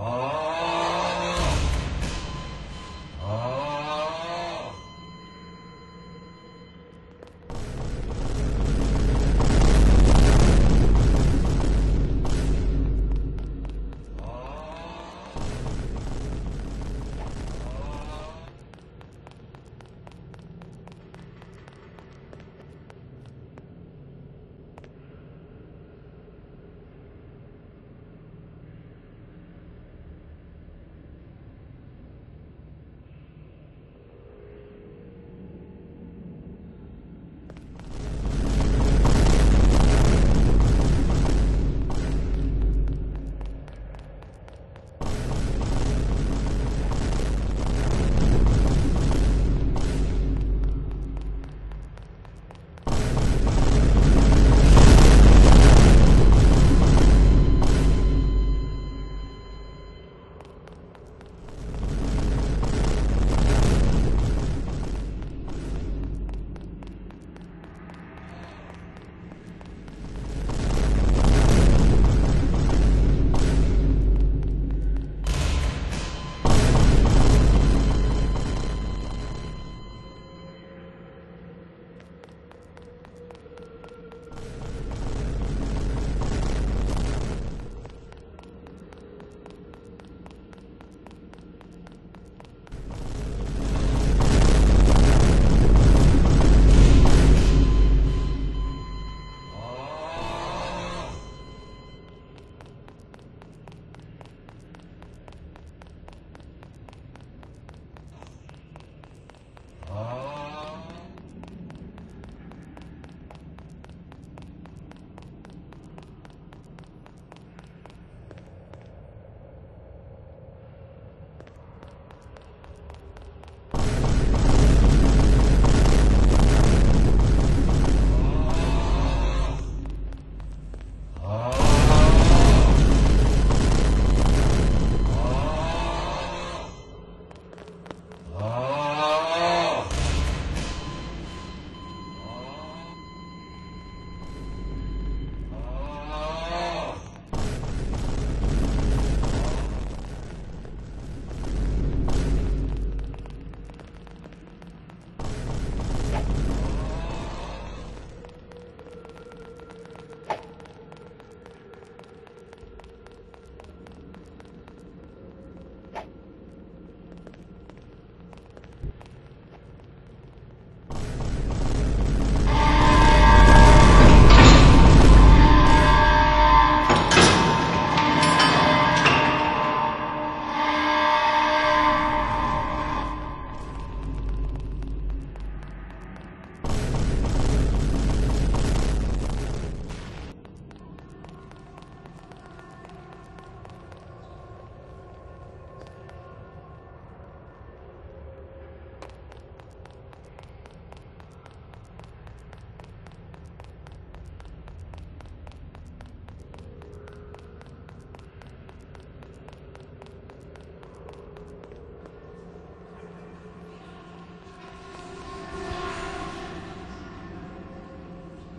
아.